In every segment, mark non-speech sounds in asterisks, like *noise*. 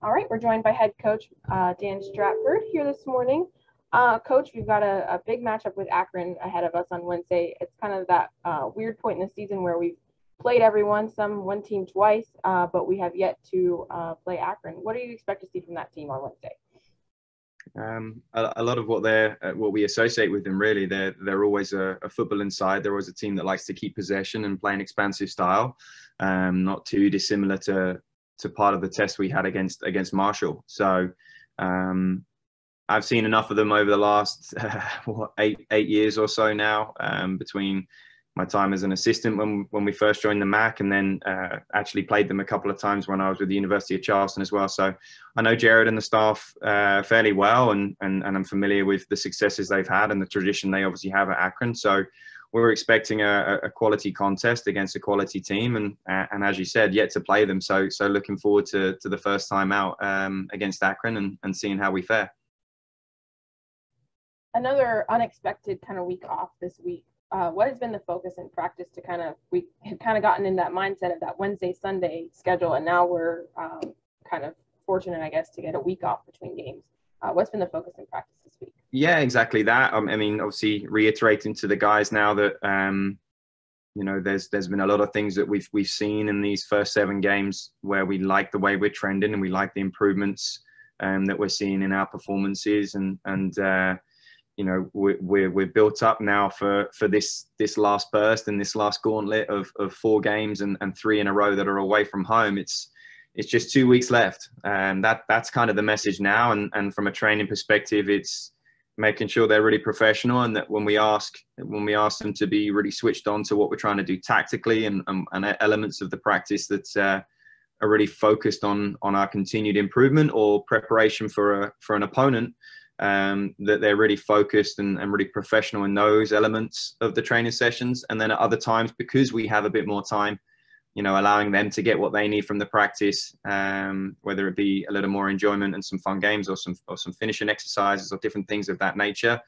All right, we're joined by head coach uh, Dan Stratford here this morning. Uh, coach, we've got a, a, big matchup with Akron ahead of us on Wednesday. It's kind of that uh, weird point in the season where we've played everyone, some one team twice, uh, but we have yet to uh, play Akron. What do you expect to see from that team on Wednesday? Um, a, a, lot of what they're uh, what we associate with them really they're they're always a, a, football inside they're always a team that likes to keep possession and play an expansive style um, not too dissimilar to to part of the test we had against against Marshall so um, I've seen enough of them over the last uh, *laughs* what, eight eight years or so now um, between my time as an assistant when when we first joined the MAC, and then uh, actually played them a couple of times when I was with the University of Charleston as well. So I know Jared and the staff uh, fairly well, and, and and I'm familiar with the successes they've had and the tradition they obviously have at Akron. So we're expecting a, a quality contest against a quality team, and uh, and as you said, yet to play them. So so looking forward to to the first time out um, against Akron and and seeing how we fare. Another unexpected kind of week off this week uh, what has been the focus in practice to kind of we had kind of gotten in that mindset of that Wednesday Sunday schedule, and now we're um, kind of fortunate, I guess, to get a week off between games. Uh, what's been the focus in practice this week? Yeah, exactly that. Um, I mean, obviously, reiterating to the guys now that um, you know there's there's been a lot of things that we've we've seen in these first seven games where we like the way we're trending and we like the improvements um, that we're seeing in our performances and and uh, you know we're, we're built up now for for this this last burst and this last gauntlet of, of four games and, and three in a row that are away from home it's it's just two weeks left and that that's kind of the message now and and from a training perspective it's making sure they're really professional and that when we ask when we ask them to be really switched on to what we're trying to do tactically and, and, and elements of the practice that uh, are really focused on on our continued improvement or preparation for a for an opponent um, that they're really focused and, and, really professional in those elements of the training sessions. And then at other times, because we have a bit more time, you know, allowing them to get what they need from the practice, um, whether it be a little more enjoyment and some fun games or some or some finishing exercises or different things of that nature.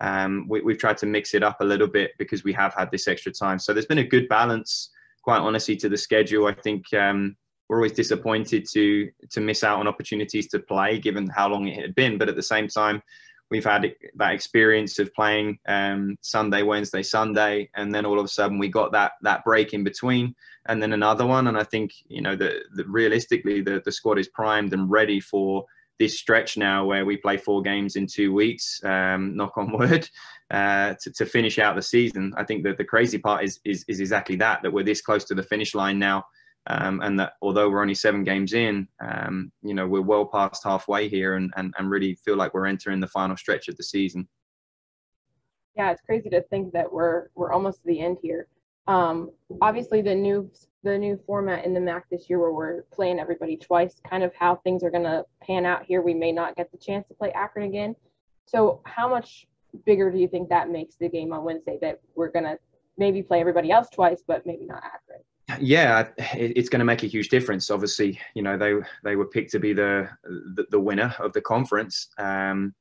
Um, we, have tried to mix it up a little bit because we have had this extra time. So there's been a good balance, quite honestly, to the schedule. I think um, we're always disappointed to to miss out on opportunities to play given how long it had been but at the same time we've had that experience of playing um, sunday wednesday sunday and then all of a sudden we got that that break in between and then another one and i think you know that realistically the, the squad is primed and ready for this stretch now where we play four games in two weeks um, knock on wood *laughs* uh, to, to finish out the season i think that the crazy part is, is is exactly that that we're this close to the finish line now um, and that although we're only seven games in, um, you know, we're well past halfway here and, and, and really feel like we're entering the final stretch of the season. Yeah, it's crazy to think that we're we're almost to the end here. Um, obviously, the new the new format in the MAC this year, where we're playing everybody twice, kind of how things are going to pan out here. We may not get the chance to play Akron again. So, how much bigger do you think that makes the game on Wednesday? That we're going to maybe play everybody else twice, but maybe not Akron yeah, it's going to make a huge difference. Obviously, you know they they were picked to be the the, the winner of the conference. Um,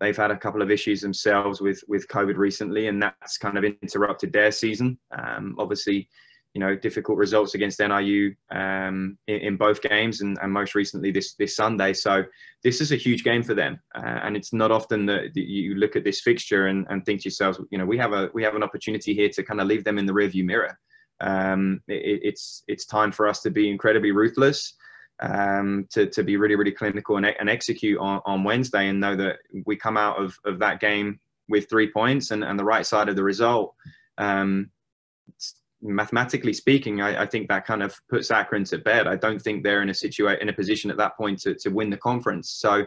they've had a couple of issues themselves with with COVID recently, and that's kind of interrupted their season. Um, obviously, you know difficult results against NIU um, in, in, both games, and, and, most recently this this Sunday. So this is a huge game for them, uh, and it's not often that, you look at this fixture and, and think to yourselves, you know, we have a we have an opportunity here to kind of leave them in the rearview mirror um, it, it's it's time for us to be incredibly ruthless, um, to to be really really clinical and, and execute on, on Wednesday, and know that we come out of, of that game with three points and, and the right side of the result. Um, mathematically speaking, I, I, think that kind of puts Akron to bed. I don't think they're in a situation in a position at that point to, to win the conference. So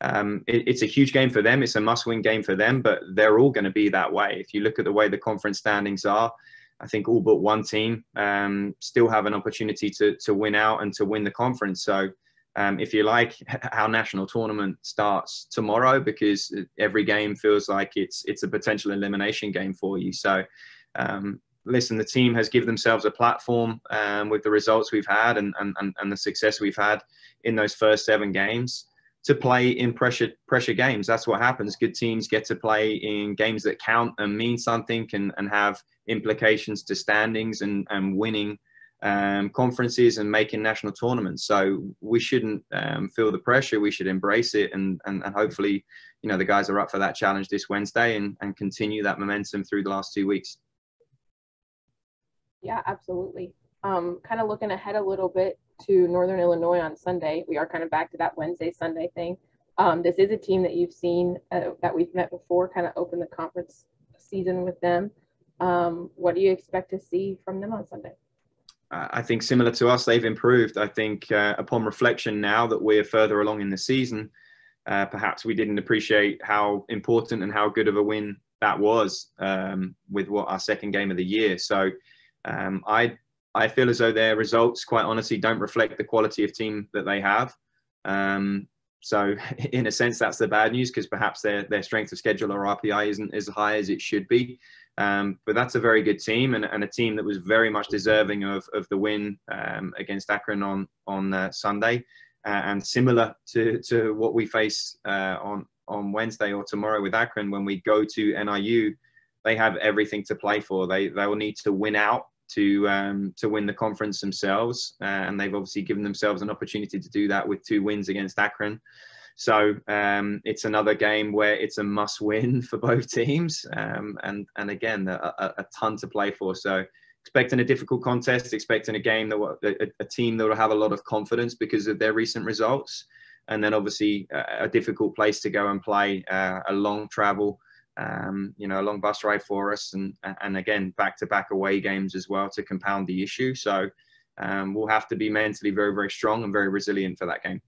um, it, it's a huge game for them. It's a must-win game for them, but they're all going to be that way. If you look at the way the conference standings are, I think all but one team um, still have an opportunity to to win out and to win the conference. So. Um, if you like, *laughs* our national tournament starts tomorrow because every game feels like it's it's a potential elimination game for you. So, um, listen, the team has given themselves a platform um, with the results we've had and, and, and the success we've had in those first seven games to play in pressure pressure games. That's what happens. Good teams get to play in games that count and mean something and, and have implications to standings and, and winning um, conferences and making national tournaments. So we shouldn't um, feel the pressure. We should embrace it, and, and and hopefully, you know, the guys are up for that challenge this Wednesday and and continue that momentum through the last two weeks. Yeah, absolutely. Um, kind of looking ahead a little bit to Northern Illinois on Sunday. We are kind of back to that Wednesday Sunday thing. Um, this is a team that you've seen uh, that we've met before. Kind of open the conference season with them. Um, what do you expect to see from them on Sunday? I think similar to us, they've improved. I think uh, upon reflection now that we're further along in the season, uh, perhaps we didn't appreciate how important and how good of a win that was um, with what our second game of the year. So um, I I feel as though their results, quite honestly, don't reflect the quality of team that they have. Um, so *laughs* in a sense, that's the bad news because perhaps their their strength of schedule or RPI isn't as high as it should be. Um, but that's a very good team and, and, a team that was very much deserving of, of the win um, against Akron on on uh, Sunday, uh, and similar to, to what we face uh, on on Wednesday or tomorrow with Akron when we go to NIU, they have everything to play for. They they will need to win out to um, to win the conference themselves, uh, and they've obviously given themselves an opportunity to do that with two wins against Akron. So um, it's another game where it's a must-win *laughs* for both teams, um, and and again a, a, ton to play for. So expecting a difficult contest, expecting a game that a, a team that will have a lot of confidence because of their recent results, and then obviously a, a difficult place to go and play, uh, a long travel. Um, you know, a long bus ride for us, and and again back-to-back away games as well to compound the issue. So um, we'll have to be mentally very, very strong and very resilient for that game.